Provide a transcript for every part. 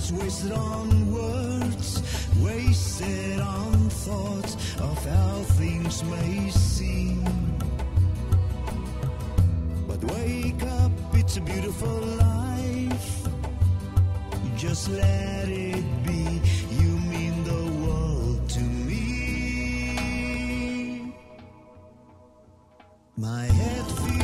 is wasted on words, wasted on thoughts of how things may seem. But wake up, it's a beautiful life. Just let it be. You mean the world to me. My head feels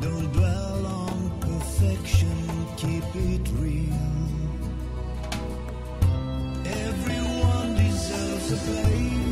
Don't dwell on perfection, keep it real. Everyone deserves a place